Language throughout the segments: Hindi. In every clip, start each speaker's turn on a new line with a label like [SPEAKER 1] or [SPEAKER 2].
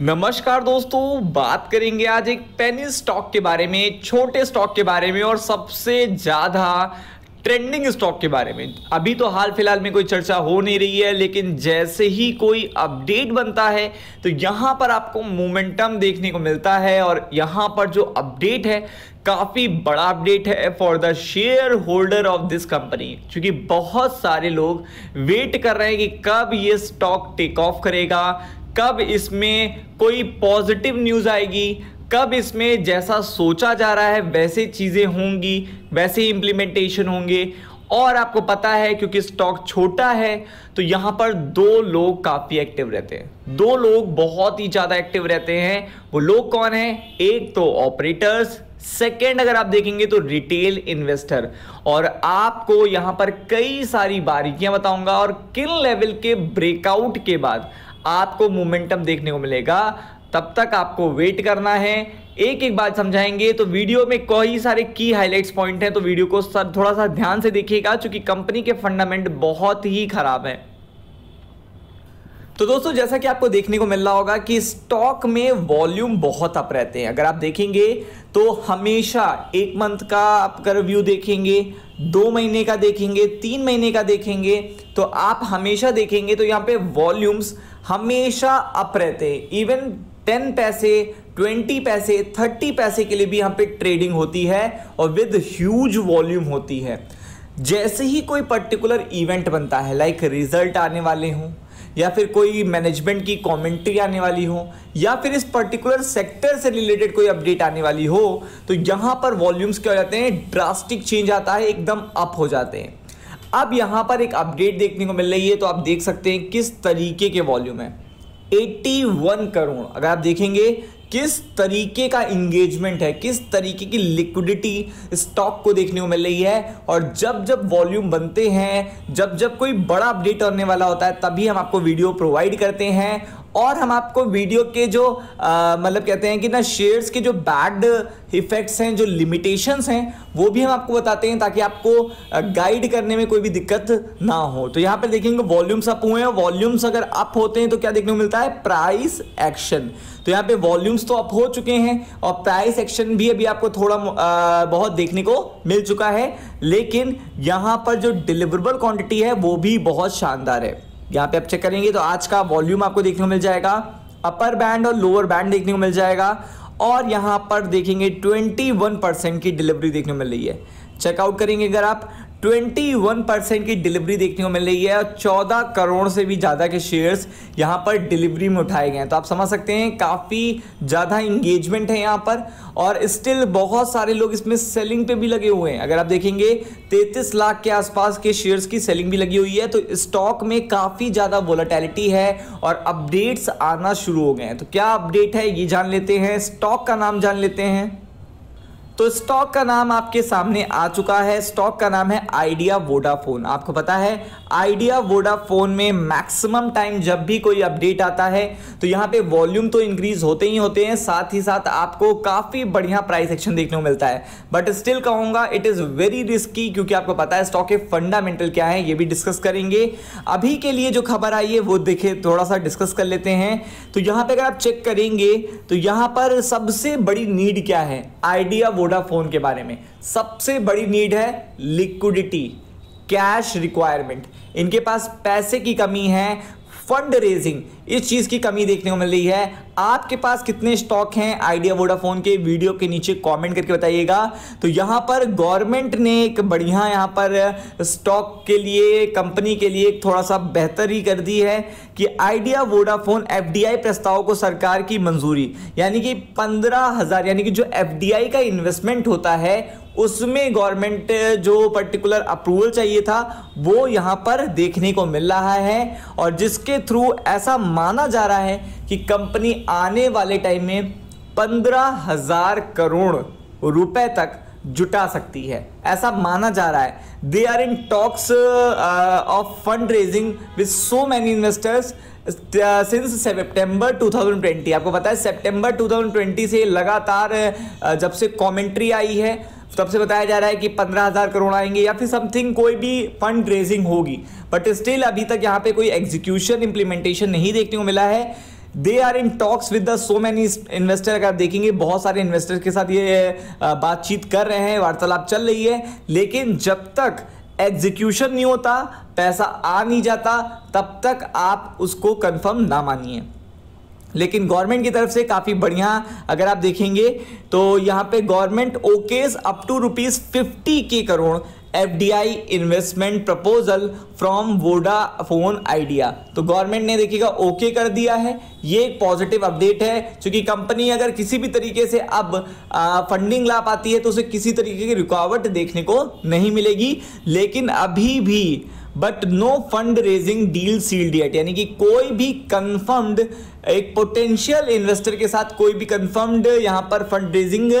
[SPEAKER 1] नमस्कार दोस्तों, बात करेंगे आज एक पेनी स्टॉक के बारे में, छोटे स्टॉक के बारे में और सबसे ज़्यादा ट्रेंडिंग स्टॉक के बारे में। अभी तो हाल फ़िलहाल में कोई चर्चा हो नहीं रही है, लेकिन जैसे ही कोई अपडेट बनता है तो यहाँ पर आपको मोमेंटम देखने को मिलता है और यहाँ पर जो अपडेट है, काफ़ी बड़ा अपडेट है for the shareholder of this company क्योंकि बहुत सारे लोग वेट कर रहे हैं कि कब ये स्टॉक टेक ऑफ़ करेगा कब इसमें कोई पॉजिटिव न्यूज़ आएगी, कब इसमें जैसा सोचा जा रहा है वैसे चीज़ें होंगी, वैसे इम्प्लीमेंटेशन होंगे। और आपको पता है, क्योंकि स्टॉक छोटा है तो यहाँ पर दो लोग काफ़ी एक्टिव रहते हैं। दो लोग बहुत ही ज़्यादा एक्टिव रहते हैं। वो लोग कौन है? एक तो ऑपरेटर्स सेकेंड अगर आप देखेंगे तो रिटेल इन्वेस्टर और आपको यहाँ पर कई सारी बारीकियाँ बताऊँगा, और किन लेवल के ब्रेकआउट के बाद आपको मोमेंटम देखने को मिलेगा। तब तक आपको वेट करना है। एक एक बात समझाएँगे तो वीडियो में कई सारे की हाइलाइट्स पॉइंट हैं तो वीडियो को सर थोड़ा सा ध्यान से देखिएगा क्योंकि कंपनी के फंडामेंट बहुत ही खराब हैं। तो दोस्तों, जैसा कि आपको देखने को मिल रहा होगा कि स्टॉक में वॉल्यूम बहुत अप रहते हैं। अगर आप देखेंगे तो हमेशा एक मंथ का आप अगर व्यू देखेंगे, दो महीने का देखेंगे, तीन महीने का देखेंगे तो आप हमेशा देखेंगे तो यहाँ पे वॉल्यूम्स हमेशा अप रहते हैं। इवन टेन पैसे ट्वेंटी पैसे थर्टी पैसे के लिए भी यहाँ पे ट्रेडिंग होती है और विद ह्यूज वॉल्यूम होती है। जैसे ही कोई पर्टिकुलर इवेंट बनता है लाइक रिज़ल्ट आने वाले हों, या फिर कोई मैनेजमेंट की कमेंट्री आने वाली हो, या फिर इस पर्टिकुलर सेक्टर से रिलेटेड कोई अपडेट आने वाली हो तो यहाँ पर वॉल्यूम्स क्या हो जाते हैं? ड्रास्टिक चेंज आता है, एकदम अप हो जाते हैं। अब यहाँ पर एक अपडेट देखने को मिल रही है तो आप देख सकते हैं किस तरीके के वॉल्यूम है। 81 करोड़, अगर आप देखेंगे, किस तरीके का इंगेजमेंट है, किस तरीके की लिक्विडिटी स्टॉक को देखने को मिल रही है, और जब जब वॉल्यूम बनते हैं, जब जब कोई बड़ा अपडेट होने वाला होता है, तभी हम आपको वीडियो प्रोवाइड करते हैं और हम आपको वीडियो के जो मतलब कहते हैं कि ना शेयर्स के जो बैड इफेक्ट्स हैं जो लिमिटेशंस हैं वो भी हम आपको बताते हैं ताकि आपको गाइड करने में कोई भी दिक्कत ना हो। तो यहाँ पर देखेंगे वॉल्यूम्स अप हुए हैं। वॉल्यूम्स अगर अप होते हैं तो क्या देखने को मिलता है? प्राइस एक्शन तो यहाँ पे वॉल्यूम्स तो अप हो चुके हैं और प्राइस एक्शन भी अभी आपको थोड़ा आ, बहुत देखने को मिल चुका है। लेकिन यहाँ पर जो डिलीवरेबल क्वांटिटी है वो भी बहुत शानदार है। यहाँ पे आप चेक करेंगे तो आज का वॉल्यूम आपको देखने को मिल जाएगा अपर बैंड और लोअर बैंड देखने को मिल जाएगा और यहाँ पर देखेंगे 21 परसेंट की डिलीवरी देखने को मिल रही है। चेकआउट करेंगे अगर आप 21 परसेंट की डिलीवरी देखने को मिल रही है और 14 करोड़ से भी ज़्यादा के शेयर्स यहाँ पर डिलीवरी में उठाए गए हैं। तो आप समझ सकते हैं, काफ़ी ज़्यादा इंगेजमेंट है यहाँ पर और स्टिल बहुत सारे लोग इसमें सेलिंग पे भी लगे हुए हैं। अगर आप देखेंगे 33 लाख के आसपास के शेयर्स की सेलिंग भी लगी हुई है तो स्टॉक में काफ़ी ज़्यादा वोलाटैलिटी है और अपडेट्स आना शुरू हो गए हैं। तो क्या अपडेट है, ये जान लेते हैं। स्टॉक का नाम जान लेते हैं। तो स्टॉक का नाम आपके सामने आ चुका है। स्टॉक का नाम है आइडिया वोडाफोन आपको पता है आइडिया वोडाफोन में मैक्सिमम टाइम जब भी कोई अपडेट आता है तो यहाँ पे वॉल्यूम तो इंक्रीज होते ही होते हैं, साथ ही साथ आपको काफ़ी बढ़िया प्राइस एक्शन देखने को मिलता है। बट स्टिल कहूँगा इट इज़ वेरी रिस्की क्योंकि आपको पता है स्टॉक के फंडामेंटल क्या है, ये भी डिस्कस करेंगे। अभी के लिए जो खबर आई है, वो देखे थोड़ा सा डिस्कस कर लेते हैं। तो यहाँ पे अगर आप चेक करेंगे तो यहाँ पर सबसे बड़ी नीड क्या है? आइडिया वोडाफोन के बारे में। सबसे बड़ी नीड है लिक्विडिटी कैश रिक्वायरमेंट इनके पास पैसे की कमी है फंड रेजिंग इस चीज़ की कमी देखने को मिल रही है। आपके पास कितने स्टॉक हैं? आइडिया वोडाफोन के वीडियो के नीचे कमेंट करके बताइएगा। तो यहाँ पर गवर्नमेंट ने एक बढ़िया यहाँ पर स्टॉक के लिए कंपनी के लिए थोड़ा सा बेहतर ही कर दी है कि आइडिया वोडाफोन एफडीआई प्रस्ताव को सरकार की मंजूरी। यानी कि पंद्रह हज़ार, यानी कि जो एफडीआई का इन्वेस्टमेंट होता है उसमें गवर्नमेंट जो पर्टिकुलर अप्रूवल चाहिए था, वो यहाँ पर देखने को मिल रहा है और जिसके थ्रू ऐसा माना जा रहा है कि कंपनी आने वाले टाइम में पंद्रह हज़ार करोड़ रुपए तक जुटा सकती है। ऐसा माना जा रहा है। They are in talks of fund raising with so many investors since September 2020 आपको पता है सितंबर 2020 से लगातार जब से कमेंट्री आई है तब से बताया जा रहा है कि पंद्रह हज़ार करोड़ आएँगे या फिर समथिंग कोई भी फंड रेजिंग होगी। बट स्टिल अभी तक यहाँ पे कोई एग्जीक्यूशन इंप्लीमेंटेशन नहीं देखने को मिला है। They are in talks with the so many investor अगर आप देखेंगे, बहुत सारे इन्वेस्टर के साथ ये बातचीत कर रहे हैं, वार्तालाप चल रही है। लेकिन जब तक एग्जीक्यूशन नहीं होता, पैसा आ नहीं जाता, तब तक आप उसको कंफर्म ना मानिए। लेकिन गवर्नमेंट की तरफ़ से काफ़ी बढ़िया अगर आप देखेंगे तो यहाँ पे government okays up to rupees fifty के crore FDI investment proposal from Vodafone Idea तो गवर्नमेंट ने देखिएगा ओके कर दिया है। ये एक पॉजिटिव अपडेट है क्योंकि कंपनी अगर किसी भी तरीके से अब आ, फंडिंग ला पाती है तो उसे किसी तरीके की रुकावट देखने को नहीं मिलेगी। लेकिन अभी भी but no fund raising deal sealed yet यानी कि कोई भी कंफर्म्ड एक पोटेंशियल इन्वेस्टर के साथ कोई भी कंफर्म्ड यहाँ पर फंड रेजिंग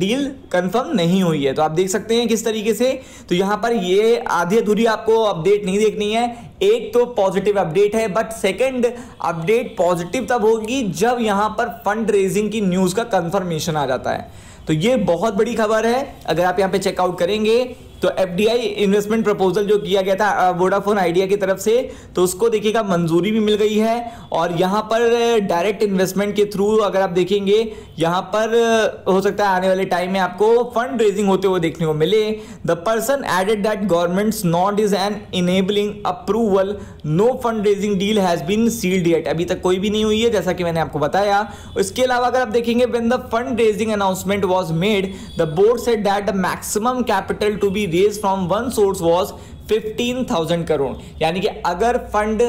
[SPEAKER 1] डील कंफर्म नहीं हुई है। तो आप देख सकते हैं किस तरीके से। तो यहाँ पर ये आधी अधूरी आपको अपडेट नहीं देखनी है। एक तो पॉजिटिव अपडेट है बट सेकंड अपडेट पॉजिटिव तब होगी जब यहाँ पर फंड रेजिंग की न्यूज़ का कंफर्मेशन आ जाता है। तो ये बहुत बड़ी खबर है। अगर आप यहाँ पे चेकआउट करेंगे तो एफ़ इन्वेस्टमेंट प्रपोजल जो किया गया था वोडाफोन आइडिया की तरफ़ से तो उसको देखिएगा, मंजूरी भी मिल गई है। और यहाँ पर डायरेक्ट इन्वेस्टमेंट के थ्रू अगर आप देखेंगे, यहाँ पर हो सकता है आने वाले टाइम में आपको फंड रेजिंग होते हुए देखने को मिले। The person added that government not is an enabling approval no fund raising deal has been sealed yet अभी तक कोई भी नहीं हुई है, जैसा कि मैंने आपको बताया। इसके अलावा अगर आप देखेंगे when the fund raising announcement was made the board said that the maximum capital to be raise from one source was fifteen thousand crore यानी कि अगर फंड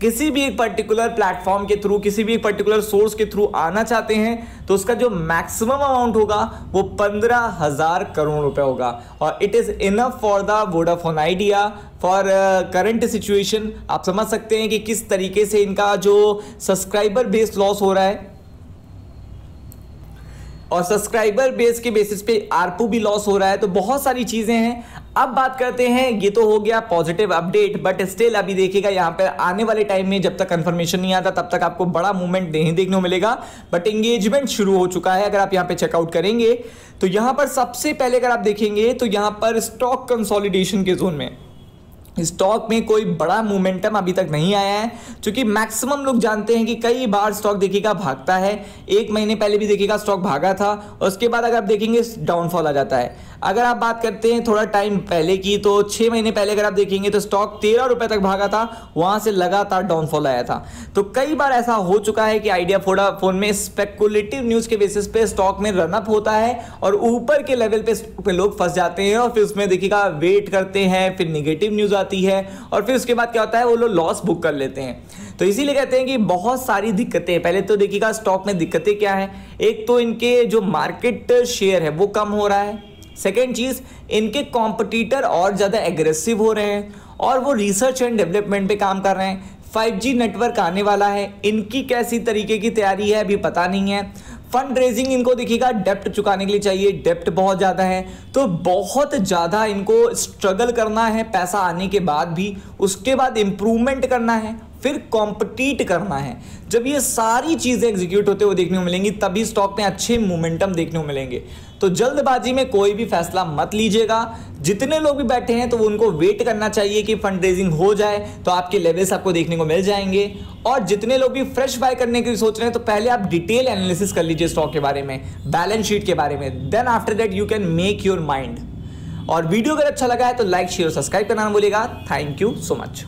[SPEAKER 1] किसी भी एक पर्टिकुलर प्लेटफॉर्म के थ्रू किसी भी एक पर्टिकुलर सोर्स के थ्रू आना चाहते हैं तो उसका जो मैक्सिमम अमाउंट होगा, वो पंद्रह हज़ार करोड़ रुपए होगा। और it is enough for the Vodafone Idea for current situation आप समझ सकते हैं कि किस तरीके से इनका जो सब्सक्राइबर बेस्ड लॉस हो रहा है। और सब्सक्राइबर बेस के बेसिस पे आरपू भी लॉस हो रहा है तो बहुत सारी चीज़ें हैं। अब बात करते हैं, ये तो हो गया पॉजिटिव अपडेट बट स्टिल अभी देखिएगा, यहाँ पर आने वाले टाइम में जब तक कंफर्मेशन नहीं आता, तब तक आपको बड़ा मूवमेंट नहीं देखने को मिलेगा बट एंगेजमेंट शुरू हो चुका है, अगर आप यहाँ पे चेकआउट करेंगे। तो यहाँ पर सबसे पहले अगर आप देखेंगे तो यहाँ पर स्टॉक कंसोलिडेशन के जोन में। स्टॉक में कोई बड़ा मोमेंटम अभी तक नहीं आया है, क्योंकि मैक्सिमम लोग जानते हैं कि कई बार स्टॉक देखिएगा भागता है। एक महीने पहले भी देखिएगा स्टॉक भागा था, और उसके बाद अगर आप देखेंगे डाउनफॉल आ जाता है। अगर आप बात करते हैं थोड़ा टाइम पहले की तो छह महीने पहले अगर आप देखेंगे तो स्टॉक तेरह रुपए तक भागा था, वहाँ से लगातार डाउनफॉल आया था। तो कई बार ऐसा हो चुका है कि आइडिया फोड़ा, फ़ोन में स्पेकुलेटिव न्यूज़ के बेसिस पे स्टॉक में रनअप होता है और ऊपर के लेवल पे लोग फंस जाते हैं और फिर उसमें देखिएगा वेट करते हैं, फिर निगेटिव न्यूज़ आती है और फिर उसके बाद क्या होता है, वो लोग लॉस बुक कर लेते हैं। तो इसीलिए कहते हैं कि बहुत सारी दिक्कतें, पहले तो देखिएगा स्टॉक में दिक्कतें क्या है? एक तो इनके जो मार्केट शेयर है, वो कम हो रहा है। सेकेंड चीज़, इनके कॉम्पिटिटर और ज़्यादा एग्रेसिव हो रहे हैं और वो रिसर्च एंड डेवलपमेंट पे काम कर रहे हैं। 5G नेटवर्क आने वाला है। इनकी कैसी तरीके की तैयारी है, अभी पता नहीं है। फंड रेजिंग इनको देखिएगा डेप्ट चुकाने के लिए चाहिए। डेप्ट बहुत ज़्यादा है। तो बहुत ज़्यादा इनको स्ट्रगल करना है पैसा आने के बाद भी। उसके बाद इंप्रूवमेंट करना है, फिर कॉम्पिटिट करना है। जब ये सारी चीज़ें एग्जीक्यूट होते हुए देखने को मिलेंगी, तभी स्टॉक में अच्छे मोमेंटम देखने को मिलेंगे। तो जल्दबाजी में कोई भी फैसला मत लीजिएगा। जितने लोग भी बैठे हैं तो उनको वेट करना चाहिए कि फंड रेजिंग हो जाए तो आपके लेवल्स आपको देखने को मिल जाएँगे। और जितने लोग भी फ्रेश बाय करने की सोच रहे हैं तो पहले आप डिटेल एनालिसिस कर लीजिए स्टॉक के बारे में बैलेंस शीट के बारे में। Then after that you can make your mind और वीडियो अगर अच्छा लगा है तो लाइक शेयर और सब्सक्राइब करना बोलेगा थैंक यू सो मच